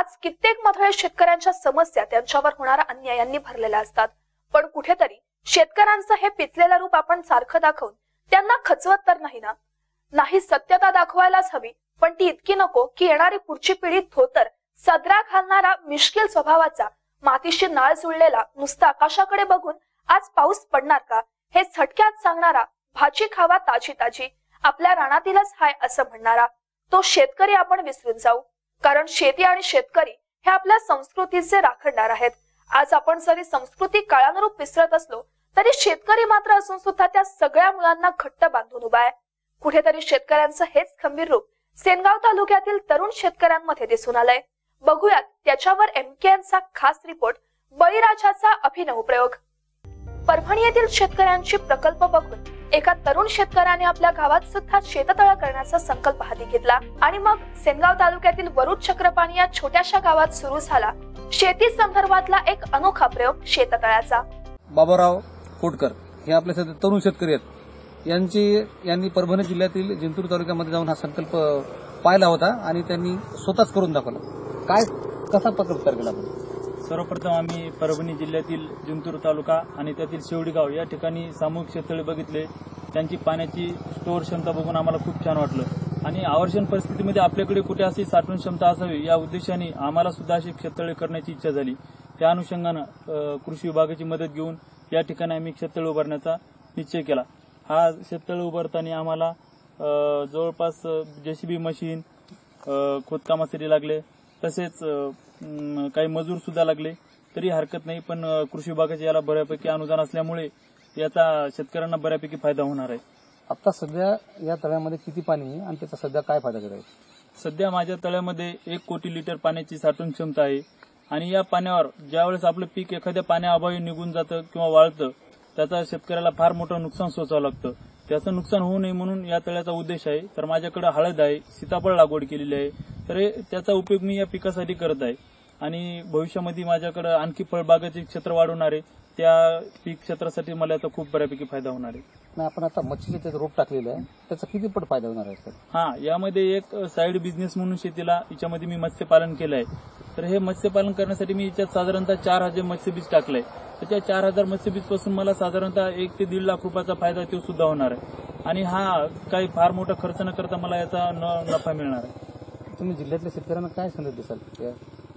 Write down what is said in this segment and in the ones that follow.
आज कित्येक मधळे शेतकऱ्यांच्या समस्या त्यांच्यावर होणाऱ्या अन्यायांनी भरलेल्या असतात. पण कुठेतरी शेतकऱ्यांचं हे पिचलेलं रूप आपण सारखं दाखवून त्यांना खचवत तर नाही ना? नाही सत्यता दाखवायलाच हवी पण ती इतकी नको की येणारी पुढची पिढी धोतर सदरा घालणारा मिश्किल स्वभावाचा मातीशी नाळ जुळलेला नुसता आकाशाकडे बघून आज पाऊस पडणार का? हे झटक्यात सांगणारा भाजी खावा ताजी ताजी आपल्या रानातीलच हाय असं म्हणणारा तो शेतकरी आपण विसरून जाऊ. कारण शेती आणि शेतकरी हे आपल्या संस्कृतीचे राखणदार आहेत. आज आपण जरी संस्कृती काळानुरूप विसरत असलो तरी शेतकरी मात्र असून सुद्धा त्या सगळ्या मुलांना घट्ट बांधून उभा आहे. कुठेतरी शेतकऱ्यांचं हेच खंबीर रूप सेनगाव तालुक्यातील तरुण शेतकऱ्यांमध्ये दिसून आलंय. बघूयात त्याच्यावर एमकेएनचा खास रिपोर्ट बळीराजाचा अभिनव प्रयोग. परभणी येथील शेतकऱ्यांची प्रकल्प बघून एका तरुण शेतकऱ्याने आपल्या गावात सुद्धा शेततळ करण्याचा संकल्प हाती घेतला. आणि मग सेनगाव तालुक्यातील वरुड चक्रपाणी या छोट्याशा गावात सुरू झाला. शेती संदर्भातला एक अनोखा प्रयोग शेततळ्याचा. बाबाराव कोटकर हे आपले सध्या तरुण शेतकरी आहेत. यांची यांनी परभणी जिल्ह्यातील जिंतूर तालुक्यामध्ये जाऊन हा संकल्प पाहिला होता आणि त्यांनी स्वतःच करून दाखवला. काय कसा प्रकल्प तयार केला आपण? सर्वप्रथम आम्ही परभणी जिल्ह्यातील जिंतूर तालुका आणि त्यातील शेवडीगाव या ठिकाणी सामूहिक शेततळे बघितले. त्यांची पाण्याची स्टोअर क्षमता बघून आम्हाला खूप छान वाटलं. आणि आवर्षण परिस्थितीमध्ये आपल्याकडे कुठे अशी साठवण क्षमता असावी या उद्देशाने आम्हाला सुद्धा अशी शेततळे करण्याची इच्छा झाली. त्या अनुषंगानं कृषी विभागाची मदत घेऊन या ठिकाणी आम्ही शेततळे उभारण्याचा निश्चय केला. हा शेततळे उभारताना आम्हाला जवळपास जेसीबी मशीन खोदकामासाठी लागले. तसेच काही मजूर सुद्धा लागले तरी हरकत नाही पण कृषी विभागाचे याला बऱ्यापैकी अनुदान असल्यामुळे याचा शेतकऱ्यांना बऱ्यापैकी फायदा होणार आहे. आता सध्या या तळ्यामध्ये किती पाणी आहे आणि त्याचा सध्या काय फायदा आहे सध्या माझ्या तळ्यामध्ये एक कोटी लिटर पाण्याची साठवण क्षमता आहे आणि या पाण्यावर ज्यावेळेस आपलं पीक एखाद्या पाण्याअभावी निघून जातं किंवा वाळतं त्याचा शेतकऱ्याला फार मोठं नुकसान सोसावं लागतं. त्याचं नुकसान होऊ नये म्हणून या तळ्याचा उद्देश आहे. तर माझ्याकडे हळद आहे सीताफळ लागवड केलेली आहे. तर त्याचा उपयोग मी या पिकासाठी करत आहे. आणि भविष्यामध्ये माझ्याकडे आणखी फळबागाचे क्षेत्र वाढवणार आहे त्या पीक क्षेत्रासाठी मला याचा खूप बऱ्यापैकी फायदा होणार आहे. आपण आता मच्छीचे त्याचं रोप टाकलेलं आहे. त्याचा किती पट फायदा होणार आहे सर? हा यामध्ये एक साईड बिझनेस म्हणून शेतीला याच्यामध्ये मी मत्स्यपालन केलं आहे. तर हे मत्स्यपालन करण्यासाठी मी याच्यात साधारणतः चार हजार मत्स्यबीज टाकलंय. तर त्या चार हजार मत्स्यबीजपासून मला साधारणतः एक ते दीड लाख रुपयाचा फायदा तो सुद्धा होणार आहे. आणि हा काही फार मोठा खर्च न करता मला याचा नफा मिळणार आहे. तुम्ही जिल्ह्यातल्या शेतकऱ्यांना काय संदेश देसाल?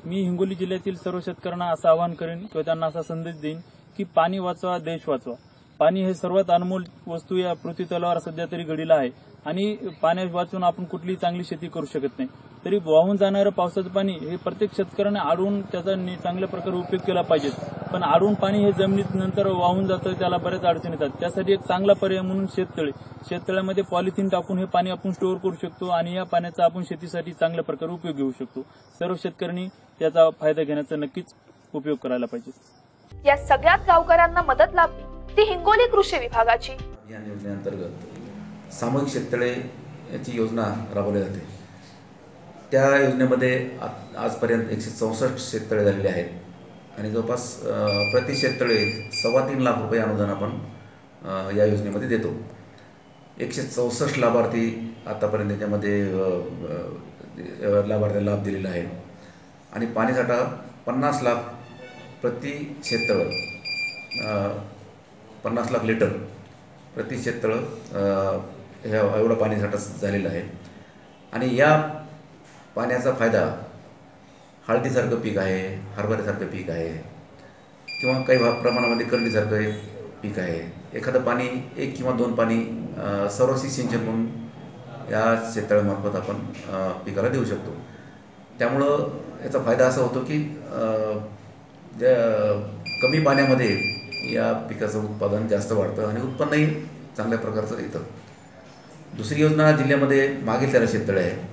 मी हिंगोली जिल्ह्यातील सर्व शेतकऱ्यांना असं आवाहन करेन किंवा त्यांना असा संदेश देईन की पाणी वाचवा देश वाचवा. पाणी हे सर्वात अनमोल वस्तू या पृथ्वी तलावर सध्या तरी घडीला आहे. आणि पाण्यास वाचून आपण कुठलीही चांगली शेती करू शकत नाही. तरी वाहून जाणारं पावसाचं पाणी हे प्रत्येक शेतकऱ्याने आडून त्याचा चांगल्या प्रकारे उपयोग केला पाहिजे. पण आडून पाणी हे जमिनीत नंतर वाहून जातं त्याला बऱ्याच अडचणी येतात. त्यासाठी एक चांगला पर्याय म्हणून शेततळे. शेततळ्यामध्ये पॉलिथिन टाकून हे पाणी आपण स्टोअर करू शकतो आणि या पाण्याचा आपण शेतीसाठी चांगल्या प्रकारे उपयोग घेऊ शकतो. सर्व शेतकऱ्यांनी त्याचा फायदा घेण्याचा नक्कीच उपयोग करायला पाहिजे. या सगळ्यात गावकऱ्यांना मदत लाभली ती हिंगोली कृषी विभागाची. या योजनेअंतर्गत सामूहिक शेततळे याची योजना राबवली जाते. त्या योजनेमध्ये आ- आजपर्यंत एकशे चौसष्ट शेततळे झालेले आहेत. आणि जवळपास प्रति शेततळे सव्वा तीन लाख रुपये अनुदान आपण या योजनेमध्ये देतो. एकशे चौसष्ट लाभार्थी आतापर्यंत त्याच्यामध्ये अ, लाभार्थ्याला लाभ दिलेला आहे. आणि पाणीसाठा पन्नास लाख प्रति शेततळं पन्नास लाख लिटर प्रति शेततळं ह्या एवढा पाणीसाठा झालेला आहे. आणि या पाण्याचा फायदा हळदीसारखं पीक आहे हरभऱ्यासारखं पीक आहे किंवा काही भा प्रमाणामध्ये करडीसारखं एक पीक आहे. एखादं पाणी एक किंवा दोन पाणी सर्वसी सिंचन म्हणून या शेततळ्यामार्फत आपण पिकाला देऊ शकतो. त्यामुळं याचा फायदा असा होतो की ज्या कमी पाण्यामध्ये या पिकाचं उत्पादन जास्त वाढतं आणि उत्पन्नही चांगल्या प्रकारचं येतं. दुसरी योजना जिल्ह्यामध्ये मागील त्याला शेततळे आहे.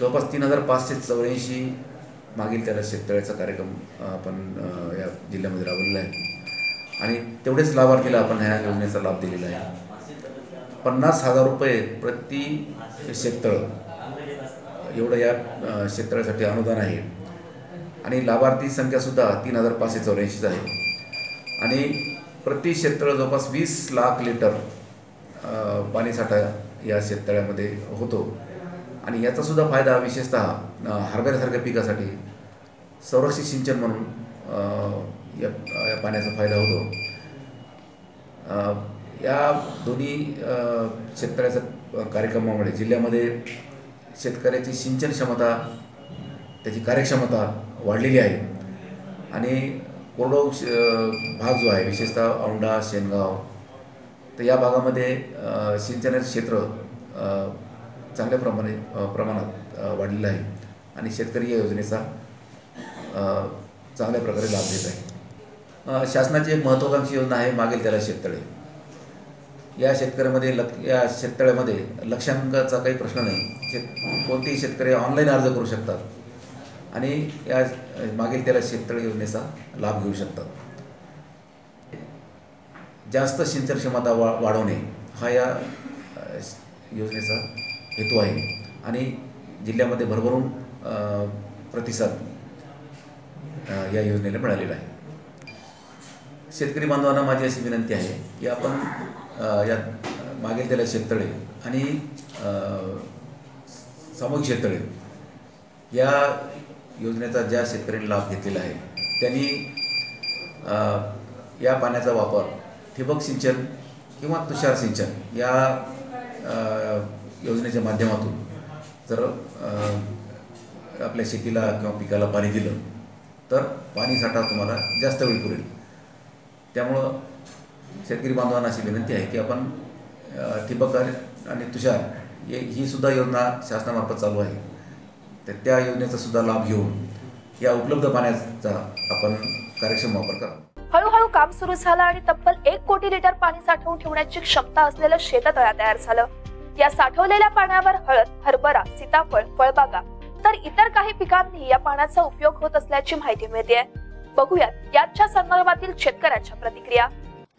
जवळपास तीन हजार पाचशे चौऱ्याऐंशी मागील त्याला शेततळ्याचा कार्यक्रम आपण या जिल्ह्यामध्ये राबवलेला आहे. आणि तेवढेच लाभार्थीला आपण ह्या योजनेचा लाभ दिलेला आहे. पन्नास हजार रुपये प्रति शेततळ. एवढं या शेततळ्यासाठी अनुदान आहे. आणि लाभार्थी संख्यासुद्धा तीन हजार पाचशे चौऱ्याऐंशीच आहे. आणि प्रति शेततळ जवळपास वीस लाख लिटर पाणीसाठा या शेततळ्यामध्ये होतो. आणि याचासुद्धा फायदा विशेषतः हरभऱ्यासारख्या पिकासाठी. संरक्षित सिंचन म्हणून या या पाण्याचा फायदा होतो. या दोन्ही शेतकऱ्याच्या कार्यक्रमामुळे जिल्ह्यामध्ये शेतकऱ्याची सिंचन क्षमता त्याची कार्यक्षमता वाढलेली आहे. आणि कोरडवाहू श- भाग जो आहे विशेषतः औंढा शेनगाव तर या भागामध्ये सिंचनाचे सिंचनाचं क्षेत्र चांगल्या प्रमाणे प्रमाणात वाढलेला वाढलेलं आहे. आणि शेतकरी या योजनेचा चांगल्या प्रकारे लाभ घेत आहे. शासनाची एक महत्त्वाकांक्षी योजना आहे मागेल त्याला शेततळे. या शेतकऱ्यामध्ये लक या शेततळ्यामध्ये लक्षांकाचा काही प्रश्न नाही. शेत कोणतेही शेतकरी ऑनलाईन अर्ज करू शकतात आणि या मागेल मागील त्याला शेततळे योजनेचा लाभ घेऊ शकतात. जास्त सिंचन क्षमता वा वाढवणे हा या योजनेचा हेतू आहे. आणि जिल्ह्यामध्ये भरभरून प्रतिसाद या योजनेला मिळालेला आहे. शेतकरी बांधवांना माझी अशी विनंती आहे की आपण या मागील त्याला शेततळे आणि सामूहिक शेततळे या योजनेचा ज्या शेतकऱ्यांनी लाभ घेतलेला आहे त्यांनी या पाण्याचा वापर ठिबक सिंचन किंवा तुषार सिंचन या योजनेच्या माध्यमातून जर आपल्या शेतीला किंवा पिकाला पाणी दिलं तर पाणी साठा तुम्हाला जास्त वेळ पुरेल. त्यामुळं शेतकरी बांधवांना अशी विनंती आहे की आपण ठिबक आणि- आणि तुषार हे ही सुद्धा योजना शासनामार्फत चालू आहे. तर त्या योजनेचा सुद्धा लाभ घेऊन या उपलब्ध पाण्याचा आपण कार्यक्षम वापर करा. हळूहळू काम सुरू झालं आणि तब्बल एक कोटी लिटर पाणी साठवून ठेवण्याची क्षमता असलेलं शेततळा तयार झालं. या साठवलेल्या पाण्यावर हळद हरभरा सीताफळ फळबागा तर इतर काही पिकांनी या पाण्याचा उपयोग होत असल्याची माहिती मिळते बघूयात याच्या संदर्भातील शेतकऱ्यांच्या प्रतिक्रिया.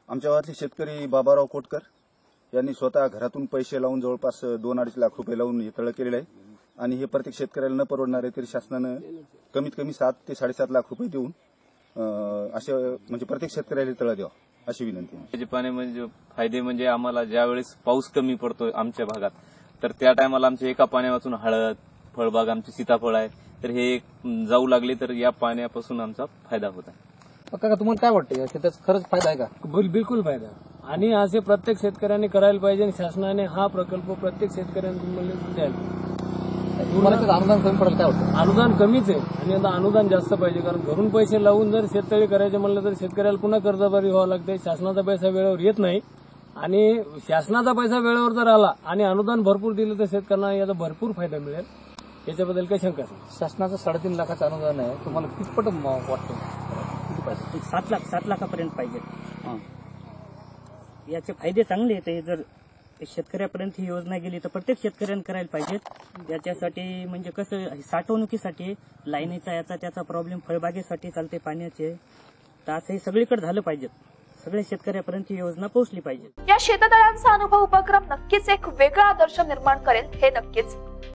आमच्या गावातले शेतकरी बाबाराव कोटकर यांनी स्वतः घरातून पैसे लावून जवळपास दोन अडीच लाख रुपये लावून हे तळ केलेलं आहे. आणि हे प्रत्येक शेतकऱ्याला न परवडणार आहे तरी शासनानं कमीत कमी सात ते साडेसात लाख रुपये देऊन अं, असे म्हणजे प्रत्येक शेतकऱ्याला तळ द्यावं. अशी विनंती आहे. त्याचे पाणी म्हणजे फायदे म्हणजे आम्हाला ज्यावेळेस पाऊस कमी पडतो आमच्या भागात तर त्या टायमाला आमच्या एका पाण्या वाचून हळद फळबाग आमची सीताफळ आहे. तर हे जाऊ लागले तर या पाण्यापासून आमचा फायदा होत आहे. काका तुम्हाला काय वाटतं या शेतात खरंच फायदा आहे का? बिल- बिलकुल फायदा आणि असे प्रत्येक शेतकऱ्यांनी करायला पाहिजे आणि शासनाने हा प्रकल्प प्रत्येक शेतकऱ्यांना द्यायला तुम्हाला त्याचं अनुदान कमी पडेल काय वाटतं अनुदान कमीच आहे. आणि आता अनुदान जास्त पाहिजे कारण घरून पैसे लावून जर शेततळी करायचे म्हणलं तर शेतकऱ्याला पुन्हा कर्जबारी व्हावं लागते. शासनाचा पैसा वेळेवर येत नाही. आणि शासनाचा पैसा वेळेवर जर आला आणि अनुदान भरपूर दिलं तर शेतकऱ्यांना याचा भरपूर फायदा मिळेल. याच्याबद्दल काही शंकाच नाही. शासनाचं साडेतीन लाखाचं अनुदान आहे. तुम्हाला कितपट म- वाटतं? किती पाहिजे एक सात लाख सात लाखापर्यंत पाहिजे. याचे फायदे चांगले आहेत हे जर शेतकऱ्यापर्यंत ही योजना गेली तर प्रत्येक शेतकऱ्यानं करायला पाहिजेत. याच्यासाठी म्हणजे कसं साठवणुकीसाठी लाईनीचा याचा त्याचा प्रॉब्लेम फळबागेसाठी चालते पाण्याचे. तर असं हे सगळीकडे झालं पाहिजे सगळ्या शेतकऱ्यापर्यंत ही योजना पोहोचली पाहिजे या शेततळ्यांचा अनुभव उपक्रम नक्कीच एक वेगळा आदर्श निर्माण करेल हे नक्कीच.